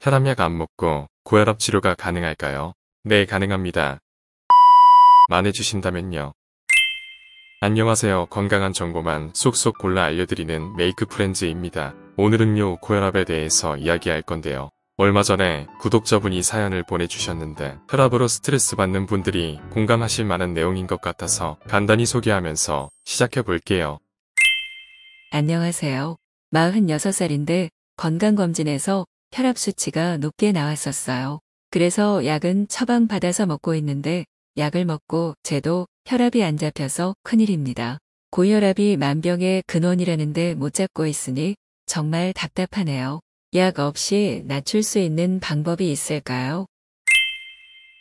혈압약 안 먹고 고혈압 치료가 가능할까요? 네, 가능합니다. 만 해주신다면요. 안녕하세요. 건강한 정보만 쏙쏙 골라 알려드리는 메이크 프렌즈입니다. 오늘은요, 고혈압에 대해서 이야기할 건데요. 얼마 전에 구독자분이 사연을 보내주셨는데 혈압으로 스트레스 받는 분들이 공감하실 만한 내용인 것 같아서 간단히 소개하면서 시작해 볼게요. 안녕하세요. 46살인데 건강검진에서 혈압 수치가 높게 나왔었어요. 그래서 약은 처방받아서 먹고 있는데 약을 먹고 제도 혈압이 안 잡혀서 큰일입니다. 고혈압이 만병의 근원이라는데 못 잡고 있으니 정말 답답하네요. 약 없이 낮출 수 있는 방법이 있을까요?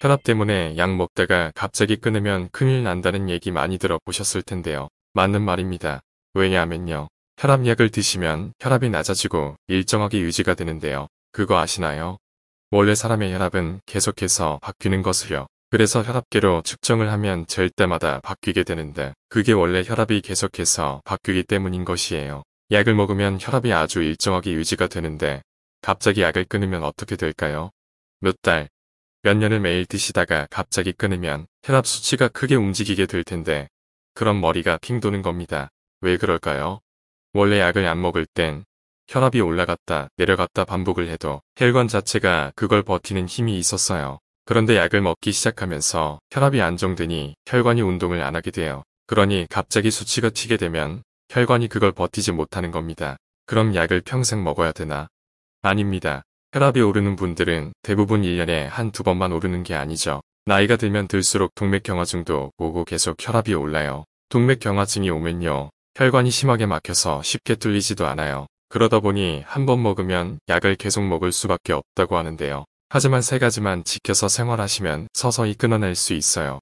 혈압 때문에 약 먹다가 갑자기 끊으면 큰일 난다는 얘기 많이 들어보셨을 텐데요. 맞는 말입니다. 왜냐하면요. 혈압약을 드시면 혈압이 낮아지고 일정하게 유지가 되는데요. 그거 아시나요? 원래 사람의 혈압은 계속해서 바뀌는 것을요. 그래서 혈압계로 측정을 하면 잴 때마다 바뀌게 되는데 그게 원래 혈압이 계속해서 바뀌기 때문인 것이에요. 약을 먹으면 혈압이 아주 일정하게 유지가 되는데 갑자기 약을 끊으면 어떻게 될까요? 몇 달, 몇 년을 매일 드시다가 갑자기 끊으면 혈압 수치가 크게 움직이게 될 텐데 그럼 머리가 핑 도는 겁니다. 왜 그럴까요? 원래 약을 안 먹을 땐 혈압이 올라갔다 내려갔다 반복을 해도 혈관 자체가 그걸 버티는 힘이 있었어요. 그런데 약을 먹기 시작하면서 혈압이 안정되니 혈관이 운동을 안 하게 돼요. 그러니 갑자기 수치가 튀게 되면 혈관이 그걸 버티지 못하는 겁니다. 그럼 약을 평생 먹어야 되나? 아닙니다. 혈압이 오르는 분들은 대부분 1년에 한 두 번만 오르는 게 아니죠. 나이가 들면 들수록 동맥경화증도 오고 계속 혈압이 올라요. 동맥경화증이 오면요. 혈관이 심하게 막혀서 쉽게 뚫리지도 않아요. 그러다 보니 한 번 먹으면 약을 계속 먹을 수밖에 없다고 하는데요. 하지만 세 가지만 지켜서 생활하시면 서서히 끊어낼 수 있어요.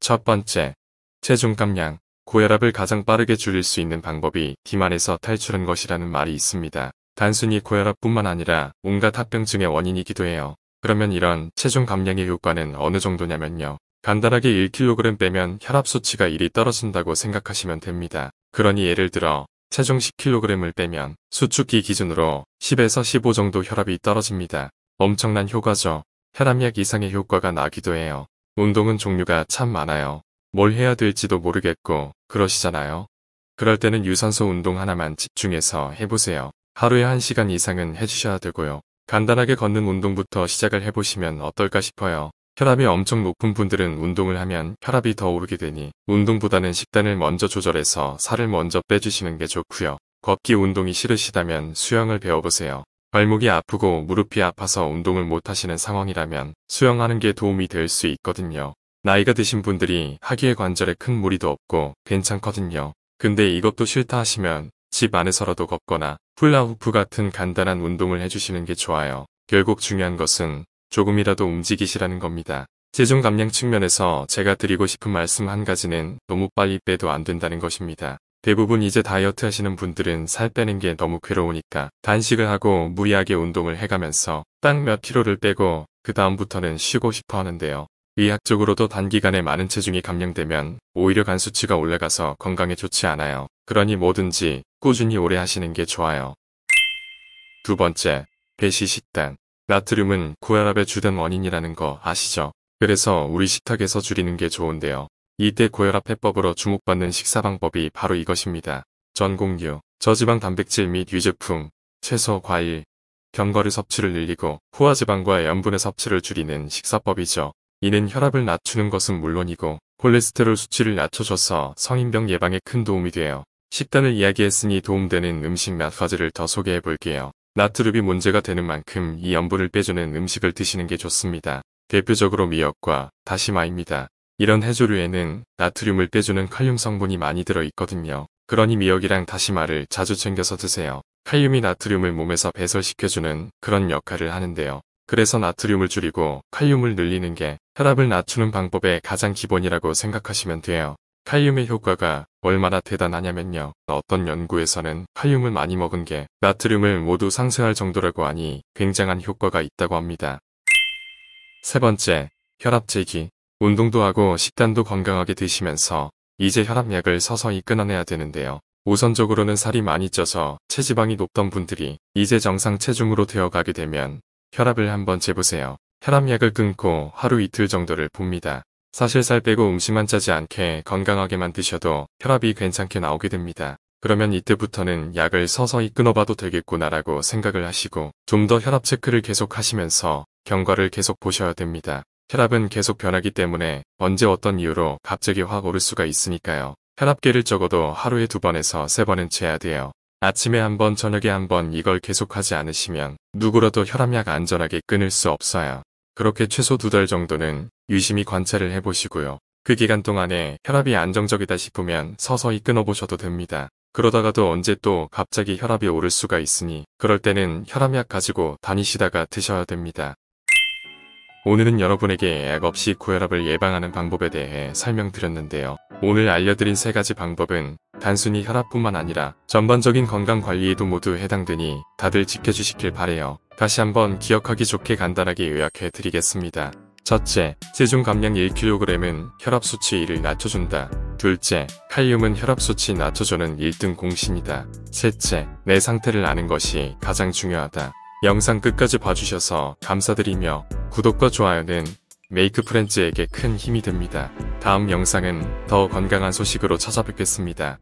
첫 번째, 체중 감량. 고혈압을 가장 빠르게 줄일 수 있는 방법이 비만에서 탈출한 것이라는 말이 있습니다. 단순히 고혈압뿐만 아니라 온갖 합병증의 원인이기도 해요. 그러면 이런 체중 감량의 효과는 어느 정도냐면요. 간단하게 1kg 빼면 혈압 수치가 1이 떨어진다고 생각하시면 됩니다. 그러니 예를 들어 체중 10kg을 빼면 수축기 기준으로 10에서 15 정도 혈압이 떨어집니다. 엄청난 효과죠. 혈압약 이상의 효과가 나기도 해요. 운동은 종류가 참 많아요. 뭘 해야 될지도 모르겠고 그러시잖아요. 그럴 때는 유산소 운동 하나만 집중해서 해보세요. 하루에 1시간 이상은 해주셔야 되고요. 간단하게 걷는 운동부터 시작을 해보시면 어떨까 싶어요. 혈압이 엄청 높은 분들은 운동을 하면 혈압이 더 오르게 되니 운동보다는 식단을 먼저 조절해서 살을 먼저 빼주시는 게 좋고요. 걷기 운동이 싫으시다면 수영을 배워보세요. 발목이 아프고 무릎이 아파서 운동을 못하시는 상황이라면 수영하는 게 도움이 될 수 있거든요. 나이가 드신 분들이 하기에 관절에 큰 무리도 없고 괜찮거든요. 근데 이것도 싫다 하시면 집 안에서라도 걷거나 훌라후프 같은 간단한 운동을 해주시는 게 좋아요. 결국 중요한 것은 조금이라도 움직이시라는 겁니다. 체중 감량 측면에서 제가 드리고 싶은 말씀 한 가지는 너무 빨리 빼도 안 된다는 것입니다. 대부분 이제 다이어트 하시는 분들은 살 빼는 게 너무 괴로우니까 단식을 하고 무리하게 운동을 해가면서 딱 몇 킬로를 빼고 그 다음부터는 쉬고 싶어 하는데요. 의학적으로도 단기간에 많은 체중이 감량되면 오히려 간 수치가 올라가서 건강에 좋지 않아요. 그러니 뭐든지 꾸준히 오래 하시는 게 좋아요. 두 번째, 배시 식단. 나트륨은 고혈압의 주된 원인이라는 거 아시죠? 그래서 우리 식탁에서 줄이는 게 좋은데요. 이때 고혈압 해법으로 주목받는 식사 방법이 바로 이것입니다. 전공류, 저지방 단백질 및 유제품, 채소, 과일, 견과류 섭취를 늘리고 포화지방과 염분의 섭취를 줄이는 식사법이죠. 이는 혈압을 낮추는 것은 물론이고 콜레스테롤 수치를 낮춰줘서 성인병 예방에 큰 도움이 돼요. 식단을 이야기했으니 도움되는 음식 몇 가지를 더 소개해 볼게요. 나트륨이 문제가 되는 만큼 이 염분을 빼주는 음식을 드시는 게 좋습니다. 대표적으로 미역과 다시마입니다. 이런 해조류에는 나트륨을 빼주는 칼륨 성분이 많이 들어있거든요. 그러니 미역이랑 다시마를 자주 챙겨서 드세요. 칼륨이 나트륨을 몸에서 배설시켜주는 그런 역할을 하는데요. 그래서 나트륨을 줄이고 칼륨을 늘리는 게 혈압을 낮추는 방법의 가장 기본이라고 생각하시면 돼요. 칼륨의 효과가 얼마나 대단하냐면요. 어떤 연구에서는 칼륨을 많이 먹은 게 나트륨을 모두 상쇄할 정도라고 하니 굉장한 효과가 있다고 합니다. 세 번째, 혈압 재기. 운동도 하고 식단도 건강하게 드시면서 이제 혈압약을 서서히 끊어내야 되는데요. 우선적으로는 살이 많이 쪄서 체지방이 높던 분들이 이제 정상 체중으로 되어가게 되면 혈압을 한번 재보세요. 혈압약을 끊고 하루 이틀 정도를 봅니다. 사실 살 빼고 음식만 짜지 않게 건강하게만 드셔도 혈압이 괜찮게 나오게 됩니다. 그러면 이때부터는 약을 서서히 끊어봐도 되겠구나라고 생각을 하시고 좀 더 혈압 체크를 계속 하시면서 경과를 계속 보셔야 됩니다. 혈압은 계속 변하기 때문에 언제 어떤 이유로 갑자기 확 오를 수가 있으니까요. 혈압계를 적어도 하루에 두 번에서 세 번은 재야 돼요. 아침에 한 번, 저녁에 한 번 이걸 계속하지 않으시면 누구라도 혈압약 안전하게 끊을 수 없어요. 그렇게 최소 두 달 정도는 유심히 관찰을 해보시고요. 그 기간 동안에 혈압이 안정적이다 싶으면 서서히 끊어보셔도 됩니다. 그러다가도 언제 또 갑자기 혈압이 오를 수가 있으니 그럴 때는 혈압약 가지고 다니시다가 드셔야 됩니다. 오늘은 여러분에게 약 없이 고혈압을 예방하는 방법에 대해 설명드렸는데요. 오늘 알려드린 세 가지 방법은 단순히 혈압뿐만 아니라 전반적인 건강 관리에도 모두 해당되니 다들 지켜주시길 바래요. 다시 한번 기억하기 좋게 간단하게 요약해 드리겠습니다. 첫째, 체중 감량 1kg은 혈압 수치 1을 낮춰준다. 둘째, 칼륨은 혈압 수치 낮춰주는 1등 공신이다. 셋째, 내 상태를 아는 것이 가장 중요하다. 영상 끝까지 봐주셔서 감사드리며 구독과 좋아요는 메이크 프렌즈에게 큰 힘이 됩니다. 다음 영상은 더 건강한 소식으로 찾아뵙겠습니다.